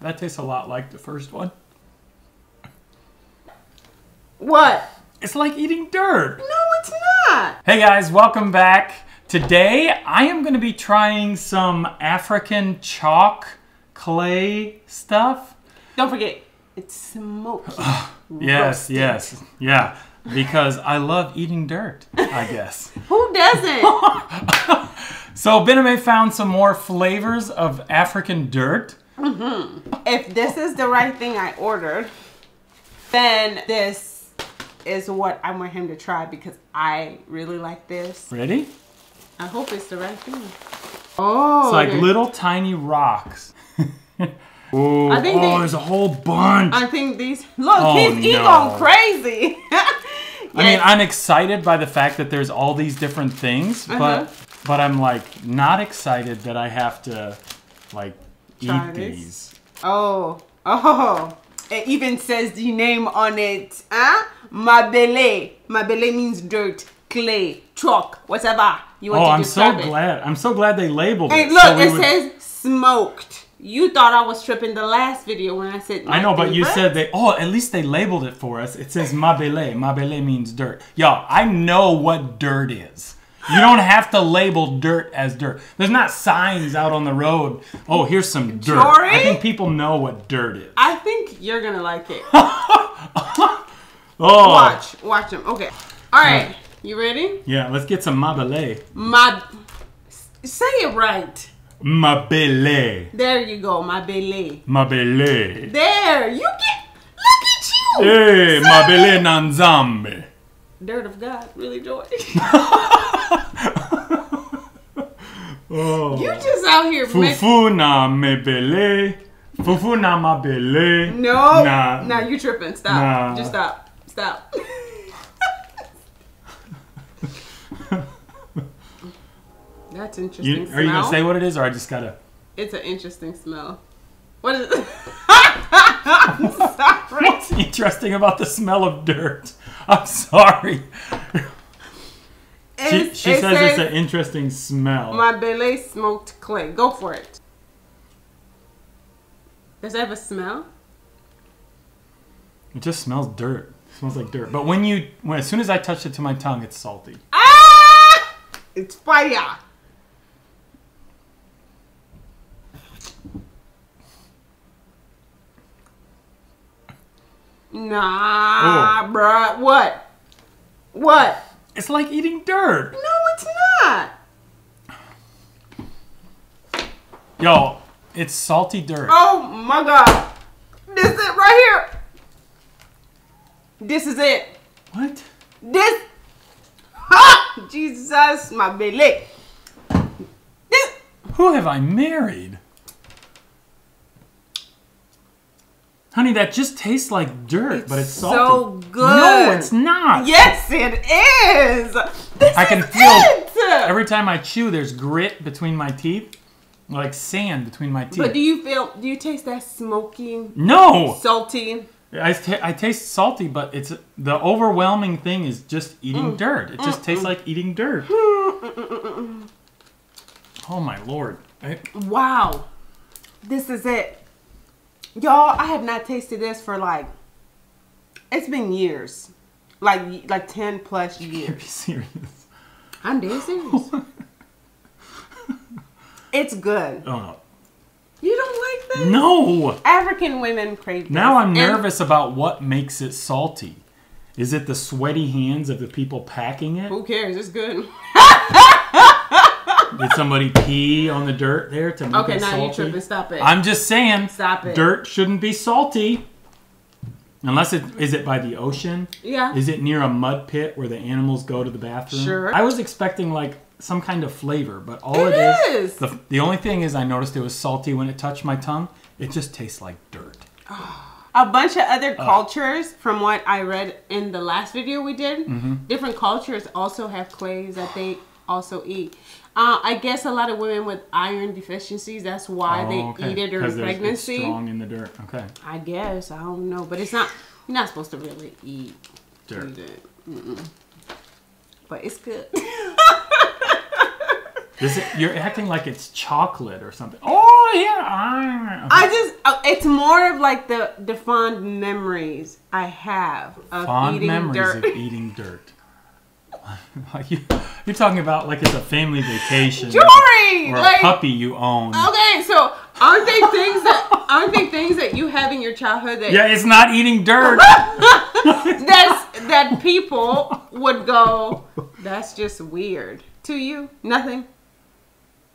That tastes a lot like the first one. What? It's like eating dirt. No, it's not. Hey guys, welcome back. Today I am going to be trying some African chalk clay stuff. Don't forget, it's smoky. Yes, Roasted. yes, yeah. Because I love eating dirt, I guess. Who doesn't? So Biname found some more flavors of African dirt. If this is the right thing I ordered, then this is what I want him to try because I really like this. Ready? I hope it's the right thing. Oh, It's like okay. little tiny rocks. Ooh, I think oh, they- there's a whole bunch. I think these. Look, Oh, he's he no. going crazy. I mean, I'm excited by the fact that there's all these different things, Uh-huh. but but I'm like not excited that I have to like Try eat this? these. Oh, oh. It even says the name on it. Huh? Mabele. Mabele means dirt, clay, chalk, whatever you want Oh, to I'm so it. glad. I'm so glad they labeled it. Hey, it. look, so it would- says smoked. You thought I was tripping the last video when I said. I know, but you said they. Oh, at least they labeled it for us. It says mabele. Mabele means dirt. Y'all, I know what dirt is. You don't have to label dirt as dirt. There's not signs out on the road. Oh, here's some dirt. Jory? I think people know what dirt is. I think you're gonna like it. Oh, Watch, watch him. Okay. All right. You ready? yeah. Let's get some mabele. My. Say it right. Mabele. There you go, my bele. Mabele. There, you get. Look at you. Hey, mabele nanzambe. Dirt of God, really, Joy. Oh. you just out here. Fufu na me mebele. Fufu na mabele. No, Nah. nah, you tripping. Stop. Nah. Just stop. Stop. That's interesting. You, are you gonna say what it is, or I just gotta? It's an interesting smell. What is it? I'm sorry. What's interesting about the smell of dirt? I'm sorry. She, It's- she it says, it's an interesting smell. My belay smoked clay. Go for it. Does that have a smell? it just smells dirt. It smells like dirt. But when you, when as soon as I touch it to my tongue, it's salty. Ah! It's fire. Nah, bruh. What? What? It's like eating dirt. No, it's not. Yo, it's salty dirt. Oh my god. This is it right here. This is it. What? This. Ha! Jesus, my belly. This. Who have I married? Honey, that just tastes like dirt, but it's salty. so good. No, it's not. Yes, it is. This I can feel it. Every time I chew, there's grit between my teeth, like sand between my teeth. But do you feel? Do you taste that smoky, no, salty? I, I taste salty, but it's the overwhelming thing is just eating mm. dirt. It just tastes like eating dirt. oh my lord! I- Wow, this is it, y'all. I have not tasted this for like. It's been years, like like ten plus can't years. be serious. I'm dead serious. it's good. Oh no! You don't like this? No! African women crave this. Now I'm And- nervous about what makes it salty. Is it the sweaty hands of the people packing it? Who cares? It's good. Did somebody pee on the dirt there to make Okay, it now salty? you tripping. Stop it. I'm just saying. Stop it. Dirt shouldn't be salty. Unless it is it by the ocean? Yeah. Is it near a mud pit where the animals go to the bathroom? Sure. I was expecting like some kind of flavor, but all It it is, is. the, the only thing is I noticed it was salty when it touched my tongue. It just tastes like dirt. a bunch of other cultures from what i read in the last video we did Mm-hmm. different cultures also have clays that they also eat uh, i guess a lot of women with iron deficiencies that's why they Oh, okay. eat it during there's- it's pregnancy strong in the dirt. Okay. i guess i don't know but it's not you're not supposed to really eat Dirt. but it's good Is you're acting like it's chocolate or something. Oh, yeah. Ah. I just, uh, it's more of like the, the fond memories I have of eating. Fond eating memories dirt. of eating dirt. You, you're talking about like it's a family vacation Jory! or a Like, puppy you own. okay, so aren't they things that, aren't they things that you have in your childhood that Yeah, it's not eating dirt. that's that people would go that's just weird to you nothing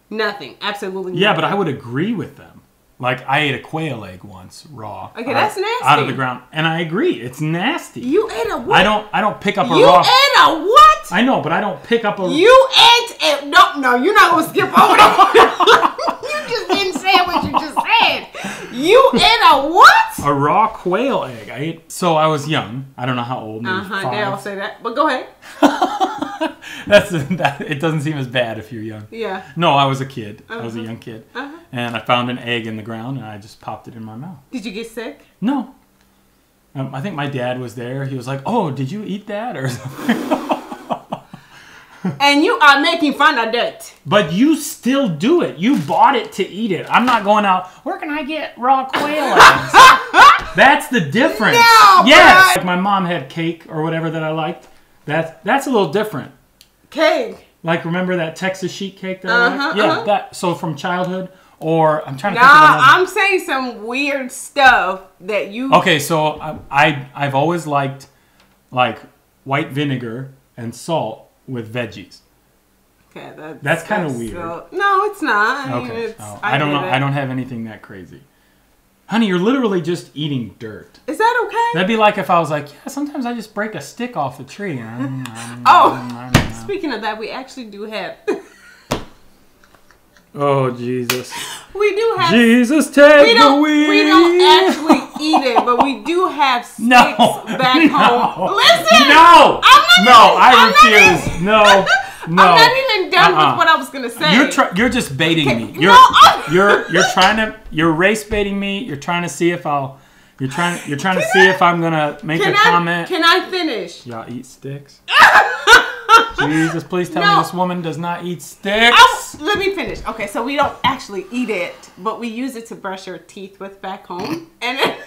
nothing absolutely yeah, but I would agree with them. Like I ate a quail egg once raw. Okay, out- that's nasty. Out of the ground, and I agree, it's nasty. you ate a what I don't. I don't pick up a you raw. ate a what I know, but I don't pick up a. you ate a no no you're not gonna skip over that you just didn't say what you just said you ate a what a raw quail egg. I ate. So I was young. I don't know how old. Uh-huh five. they all say that but go ahead That's that. It doesn't seem as bad if you're young. yeah No, I was a kid. I was a Uh-huh. young kid, uh-huh. and I found an egg in the ground, and I just popped it in my mouth. did you get sick No. Um, I think my dad was there. He was like, "Oh, did you eat that?" Or something. And you are making fun of that But you still do it. You bought it to eat it. I'm not going out. Where can I get raw quail eggs? That's the difference. No, yes. Like my mom had cake or whatever that I liked. That's that's a little different. cake Like remember that Texas sheet cake that I Uh-huh, liked? Yeah. uh-huh. That. So from childhood, or I'm trying to think of another. I'm saying some weird stuff that you. Okay, so I, I I've always liked like white vinegar and salt with veggies. Okay, that's, That's kinda weird. so- no, it's not. I mean, Okay. it's, Oh, I don't know. it. I don't have anything that crazy. Honey, you're literally just eating dirt. Is that okay? That'd be like if I was like, yeah, sometimes I just break a stick off a tree. oh, speaking of that, we actually do have. oh Jesus! we do have. Jesus, take we the don't. wheel. We don't actually eat it, but we do have sticks No, back no, home. Listen. No, I'm not no, even- I I'm refuse. even- no, no. I'm not even done Uh-uh. with what I was gonna say. You're try- you're just baiting me. You're no, I'm- you're you're trying to you're race baiting me. You're trying to see if I'll you're trying you're trying to see if I'm gonna make can a I? comment. Can I finish? Y'all eat sticks? Jesus, please tell No. me this woman does not eat sticks. Oh, let me finish. Okay, so we don't actually eat it, but we use it to brush our teeth with back home. And it,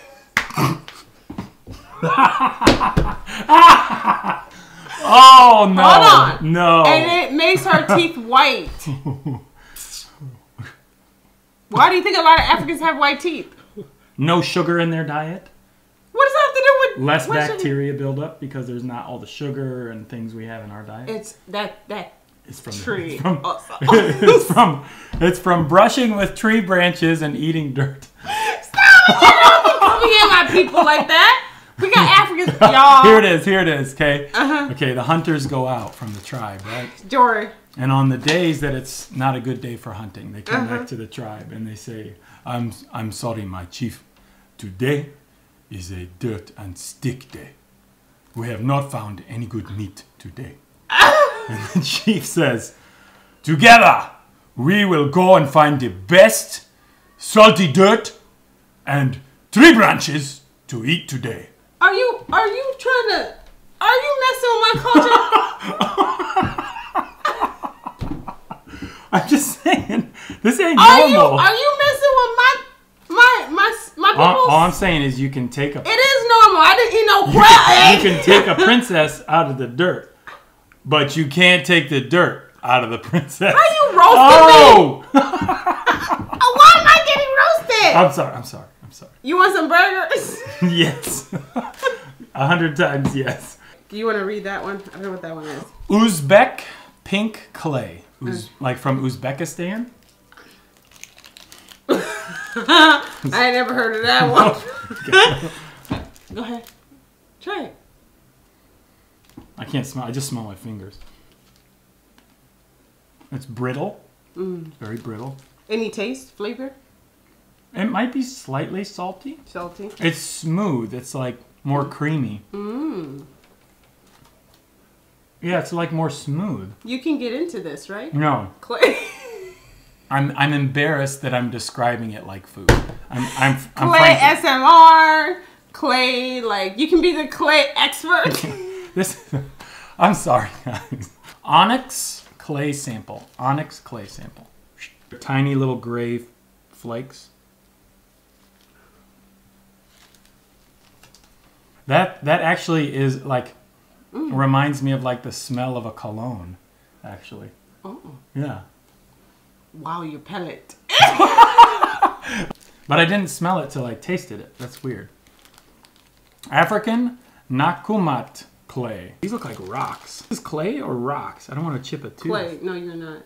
Oh no! Hold on. No. and it makes our teeth white. Why do you think a lot of Africans have white teeth? no sugar in their diet. What does that have to do with Less bacteria build up because there's not all the sugar and things we have in our diet. It's that that It's from tree. It's from, it's from it's from brushing with tree branches and eating dirt. Coming in my people like that. We got Africans, y'all. Here it is. Here it is. Okay. Uh-huh. Okay. The hunters go out from the tribe, right? Jory. And on the days that it's not a good day for hunting, they come Uh-huh. back to the tribe and they say, "I'm I'm sorry, my chief. Today is a dirt and stick day. We have not found any good meat today." Ah! and the chief says, "Together, we will go and find the best salty dirt and tree branches to eat today." Are you are you trying to are you messing with my culture? I'm just saying, this ain't Are you normal. are you messing with my my my my all, all I'm saying is you can take a It is normal. I didn't eat no you crab can, egg. you can take a princess out of the dirt, but you can't take the dirt out of the princess. How you roasting me? Oh! Oh, Why am I getting roasted? I'm sorry. I'm sorry. I'm sorry. you want some burgers? Yes, a hundred times yes. Do you want to read that one? I don't know what that one is. Uzbek pink clay, Uz, uh. like from Uzbekistan. I ain't never heard of that one. Go ahead. Try it. I can't smell. I just smell my fingers. It's brittle. Mm. Very brittle. Any taste, flavor? It might be slightly salty. Salty. It's smooth. It's like more creamy. Mmm. Yeah, it's like more smooth. You can get into this, right? No, Clay. I'm I'm embarrassed that I'm describing it like food. I'm I'm I'm Clay SMR. Clay, like, you can be the clay expert. this. I'm sorry, guys. Onyx clay sample. Onyx clay sample. Tiny little gray flakes. That that actually is like mm. reminds me of like the smell of a cologne, actually. Oh, Yeah. Wow, your pellet. But I didn't smell it till I tasted it. That's weird. African Nakumat clay. These look like rocks. Is this clay or rocks? I don't want to chip a tooth. Wait, no, you're not.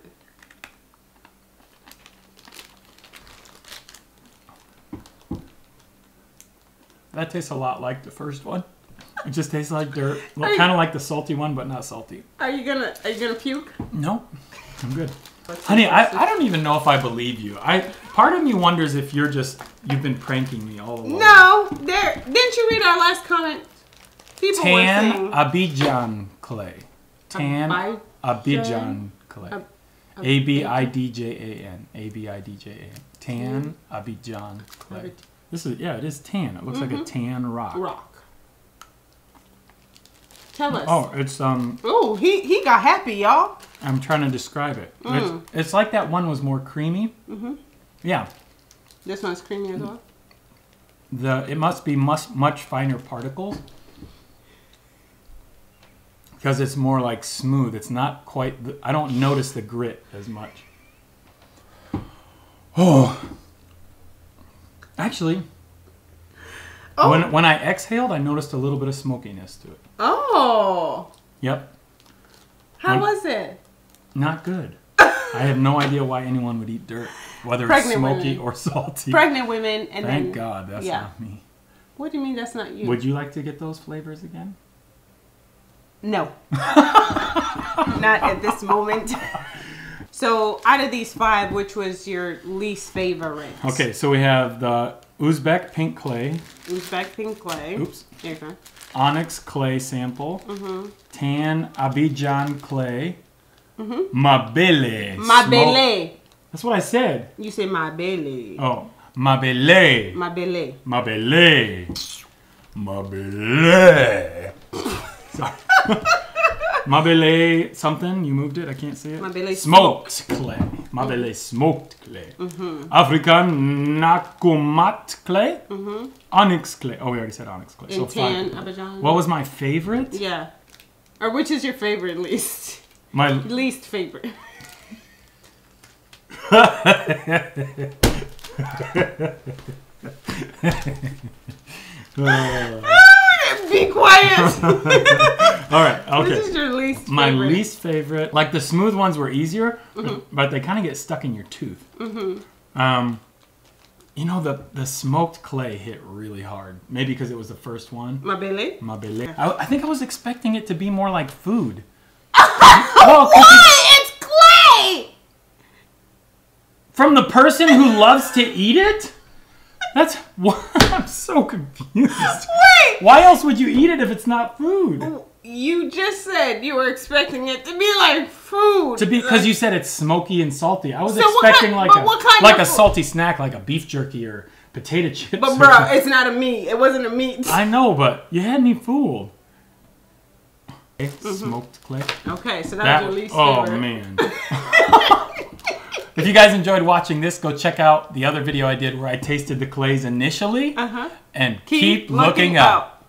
That tastes a lot like the first one. It just tastes like dirt. Hey. Kind of like the salty one, but not salty. Are you gonna Are you gonna puke? No, I'm good. Honey, I, I don't even know if I believe you. I part of me wonders if you're just you've been pranking me all along. No, there. Didn't you read our last comment? People were Tan Abidjan clay. Tan Abi- Abidjan clay. Ab- A B I D J A N. A B I D J A N. Tan Abidjan clay. This is yeah, it is tan. It looks like a tan rock. rock. Tell us. Oh, it's um Oh, he he got happy, y'all. I'm trying to describe it. Mm. It's, it's like that one was more creamy. Mm-hmm. Yeah. This one's creamy as well. The it must be much much finer particles because it's more like smooth. It's not quite. The, I don't notice the grit as much. Oh, actually, Oh, when when I exhaled, I noticed a little bit of smokiness to it. oh. Yep, How When- was it? Not good. I have no idea why anyone would eat dirt, whether it's smoky women. or salty. Pregnant women, and Thank then God that's yeah. not me. What do you mean that's not you? Would you like to get those flavors again? No. Not at this moment. So, out of these five, which was your least favorite? Okay, so we have the Uzbek pink clay, Uzbek pink clay. oops, you go. onyx clay sample, Mm-hmm. tan Abidjan clay, Mm-hmm. Mabele. My smoke- belay. That's what I said. You say my belly. Oh, Mabele. My belay. Mabele. Mabele. Sorry. Mabele something. You moved it. I can't see it. Mabele smoked clay. Mabele mm-hmm. smoked clay. Mm-hmm. African Nakumat clay. Onyx clay. Oh, we already said onyx clay. In so tan. Abidjan. What was my favorite? Yeah. Or which is your favorite least? My Least favorite. Be quiet. all right. Okay. is your least My favorite? least favorite, like the smooth ones were easier, Mm-hmm. but they kind of get stuck in your tooth. Um, you know the the smoked clay hit really hard. Maybe because it was the first one. My belly. Ma belle. I, I think I was expecting it to be more like food. well, it- It's clay. from the person who loves to eat it. That's what I'm so confused. Wait. Why else would you eat it if it's not food? You just said you were expecting it to be like food. To be because you said it's smoky and salty. I was So what expecting kind- like a like a food? salty snack, like a beef jerky or potato chips. But bro, it's not a meat. It wasn't a meat. I know, but you had me fooled. Mm-hmm. Smoked clay. Okay, so that, That, was your least oh favorite. man. if you guys enjoyed watching this, go check out the other video I did where I tasted the clays initially Uh huh. and Keep keep, looking looking up. up.